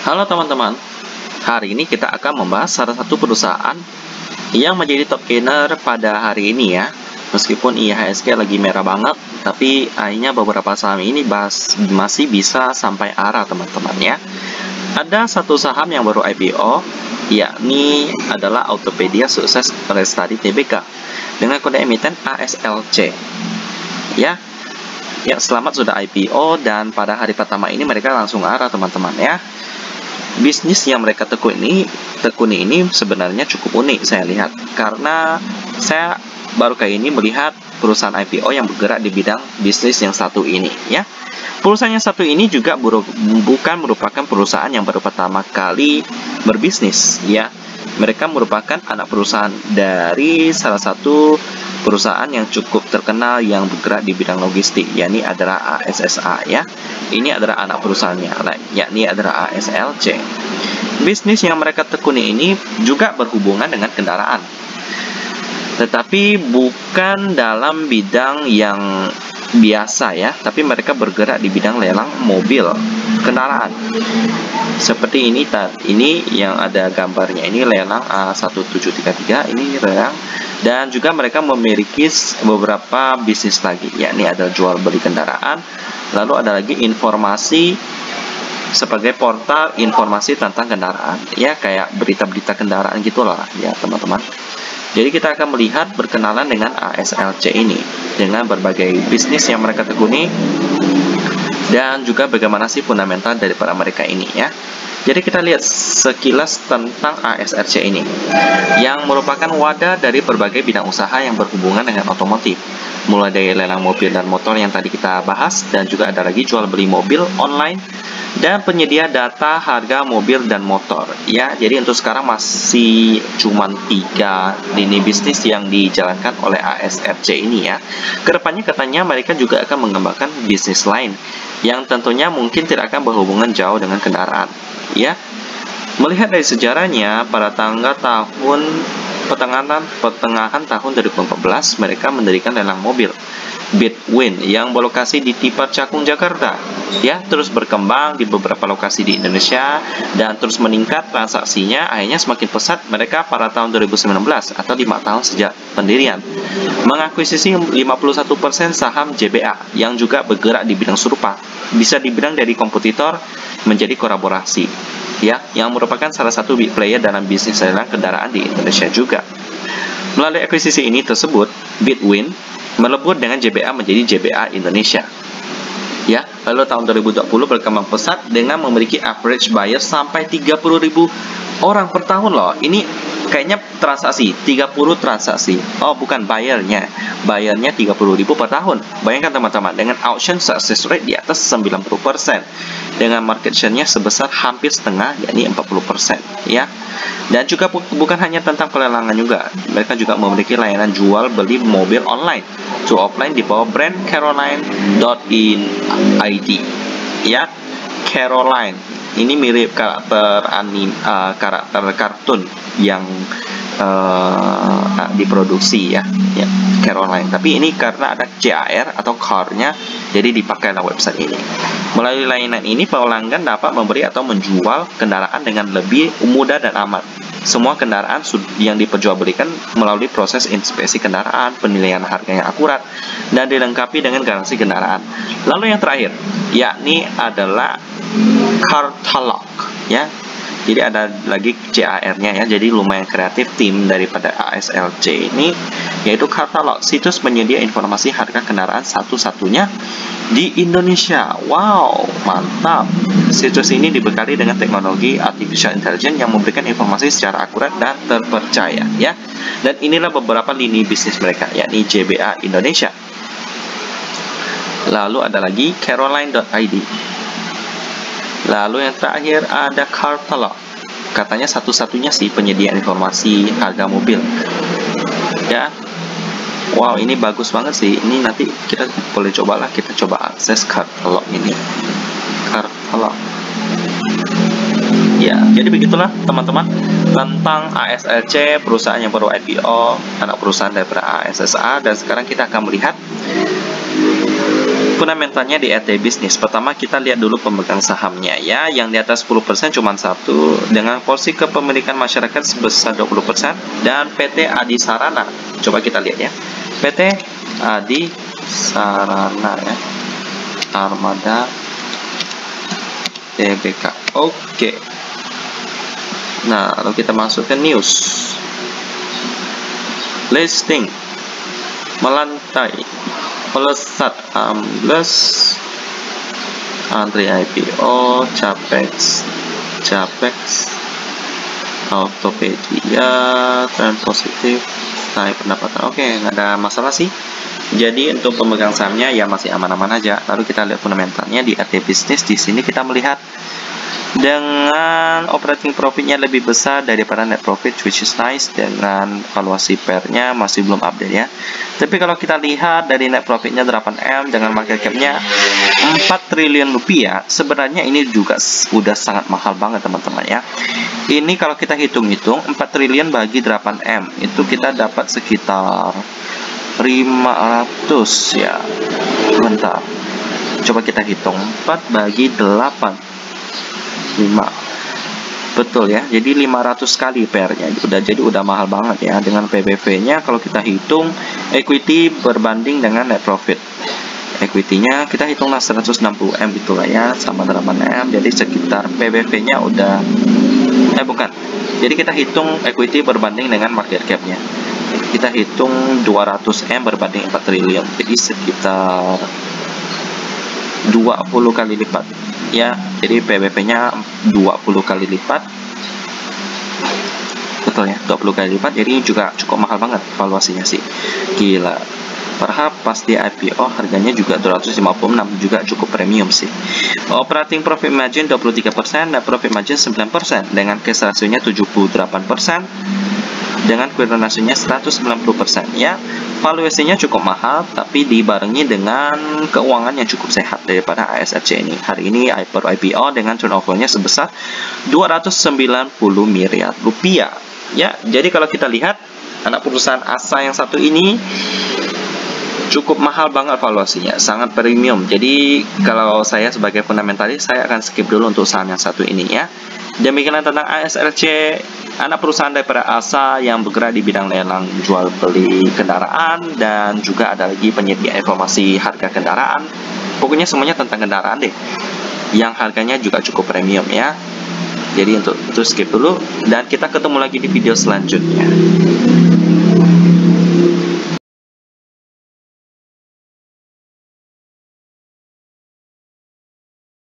Halo teman-teman, hari ini kita akan membahas salah satu perusahaan yang menjadi top gainer pada hari ini ya. Meskipun IHSG lagi merah banget, tapi akhirnya beberapa saham ini masih bisa sampai arah teman-teman ya. Ada satu saham yang baru IPO, yakni adalah Autopedia Sukses Restadi Tbk dengan kode emiten ASLC. Ya, ya selamat sudah IPO dan pada hari pertama ini mereka langsung arah teman-teman ya bisnis yang mereka tekuni tekuni ini sebenarnya cukup unik saya lihat. Karena saya baru kali ini melihat perusahaan IPO yang bergerak di bidang bisnis yang satu ini ya. Perusahaan yang satu ini juga bukan merupakan perusahaan yang baru pertama kali berbisnis ya mereka merupakan anak perusahaan dari salah satu perusahaan yang cukup terkenal yang bergerak di bidang logistik yakni adalah ASSA ya. Ini adalah anak perusahaannya yakni adalah ASLC bisnis yang mereka tekuni ini juga berhubungan dengan kendaraan. Tetapi bukan dalam bidang yang biasa ya, tapi mereka bergerak di bidang lelang mobil kendaraan. Seperti ini ini yang ada gambarnya ini lelang A1733 ini lelang dan juga mereka memiliki beberapa bisnis lagi yakni ada jual beli kendaraan, lalu ada lagi informasi sebagai portal informasi tentang kendaraan ya kayak berita-berita kendaraan gitulah ya teman-teman. Jadi kita akan melihat berkenalan dengan ASLC ini dengan berbagai bisnis yang mereka tekuni dan juga bagaimana sih fundamental daripada mereka ini ya. Jadi kita lihat sekilas tentang ASRC ini yang merupakan wadah dari berbagai bidang usaha yang berhubungan dengan otomotif. Mulai dari lelang mobil dan motor yang tadi kita bahas dan juga ada lagi jual beli mobil online dan penyedia data harga mobil dan motor ya. Jadi untuk sekarang masih cuma tiga lini bisnis yang dijalankan oleh ASRC ini ya. Ke depannya katanya mereka juga akan mengembangkan bisnis lain yang tentunya mungkin tidak akan berhubungan jauh dengan kendaraan ya. Melihat dari sejarahnya pada tanggal tahun pertengahan pertengahan tahun 2014 mereka mendirikan lelang mobil Bitwin yang berlokasi di Tipar Cakung Jakarta. Ya terus berkembang di beberapa lokasi di Indonesia dan terus meningkat transaksinya. Akhirnya semakin pesat mereka pada tahun 2019 atau 5 tahun sejak pendirian. Mengakuisisi 51% saham JBA yang juga bergerak di bidang serupa. Bisa dibilang dari kompetitor menjadi kolaborasi. Ya yang merupakan salah satu big player dalam bisnis kendaraan di Indonesia juga. Melalui akuisisi ini tersebut Bitwin melebur dengan JBA menjadi JBA Indonesia. Ya, lalu tahun 2020 berkembang pesat dengan memiliki average buyer sampai 30.000 orang per tahun loh. Ini kayaknya transaksi 30 transaksi. Oh, bukan bayarnya. Bayarnya 30.000 per tahun. Bayangkan teman-teman dengan auction success rate di atas 90% dengan market share-nya sebesar hampir setengah yakni 40% ya. Dan juga bukan hanya tentang pelelangan juga, mereka juga memiliki layanan jual beli mobil online to offline di bawah brand Caroline.in.id. Ya, Caroline. Ini mirip karakter anim uh, karakter kartun yang uh, diproduksi ya, ya Caroline. Tapi ini karena ada CAR atau car-nya, jadi dipakai dalam website ini. Melalui layanan ini, pelanggan dapat memberi atau menjual kendaraan dengan lebih mudah dan aman. Semua kendaraan yang diperjualbelikan melalui proses inspeksi kendaraan, penilaian harga yang akurat, dan dilengkapi dengan garansi kendaraan. Lalu yang terakhir, yakni adalah Cartalog, ya. Jadi ada lagi CAR-nya ya. Jadi lumayan kreatif tim daripada ASLC ini yaitu Cartalog, situs penyedia informasi harga kendaraan satu-satunya di Indonesia. Wow, mantap. Situs ini dibekali dengan teknologi artificial intelligence yang memberikan informasi secara akurat dan terpercaya ya. Dan inilah beberapa lini bisnis mereka yakni JBA Indonesia. Lalu ada lagi caroline.id. Lalu yang terakhir ada Cartalog. Katanya satu-satunya sih penyedia informasi harga mobil. Ya, wow ini bagus banget sih. Ini nanti kita boleh cobalah kita coba akses katalog ini. Katalog ya jadi begitulah teman-teman. Tentang ASLC perusahaan yang baru IPO anak perusahaan daripada ASSA dan sekarang kita akan melihat fundamentalnya di ET Business. Pertama kita lihat dulu pemegang sahamnya ya, yang di atas 10% cuma satu dengan porsi kepemilikan masyarakat sebesar 20% dan PT Adi Sarana. Coba kita lihat ya. PT Adi Sarana ya. Armada TBK. Oke. Nah, lalu kita masuk ke news. Listing melantai melesat ambles. Antri IPO Capex Capex Autopedia tren positif. Naik pendapatan. Oke nggak ada masalah sih. Jadi untuk pemegang sahamnya ya masih aman-aman aja. Lalu kita lihat fundamentalnya di RT bisnis. Di sini kita melihat dengan operating profitnya lebih besar daripada net profit which is nice dengan valuasi pernya masih belum update ya. Tapi kalau kita lihat dari net profitnya 8M dengan market capnya 4 triliun rupiah sebenarnya ini juga udah sangat mahal banget teman-teman ya. Ini kalau kita hitung-hitung 4 triliun bagi 8M itu kita dapat sekitar 500 ya. Bentar coba kita hitung 4 bagi 8 5 betul ya jadi 500 kali PR-nya udah jadi udah mahal banget ya. Dengan PBV-nya kalau kita hitung equity berbanding dengan net profit. Equity-nya kita hitunglah 160M gitu lah ya sama 8M jadi sekitar PBV-nya udah eh bukan. Jadi kita hitung equity berbanding dengan market cap-nya. Kita hitung 200M berbanding 4 triliun. Jadi sekitar 20 kali lipat. Ya jadi PBP nya 20 kali lipat. Betul ya 20 kali lipat. Jadi juga cukup mahal banget valuasinya sih. Gila. Perhap pas di IPO harganya juga 256 juga cukup premium sih. Operating profit margin 23%, net profit margin 9% dengan cash ratio-nya 78% dengan kuitansinya 190% ya valuasinya cukup mahal tapi dibarengi dengan keuangan yang cukup sehat daripada ASRC ini hari ini per IPO dengan turnovernya sebesar 290 miliar rupiah ya jadi kalau kita lihat anak perusahaan ASA yang satu ini cukup mahal banget valuasinya, sangat premium. Jadi kalau saya sebagai fundamentalis, saya akan skip dulu untuk saham yang satu ini ya. Demikianlah tentang ASRC, anak perusahaan daripada ASA yang bergerak di bidang lelang jual beli kendaraan dan juga ada lagi penyedia informasi harga kendaraan. Pokoknya semuanya tentang kendaraan deh. Yang harganya juga cukup premium ya. Jadi untuk itu skip dulu dan kita ketemu lagi di video selanjutnya.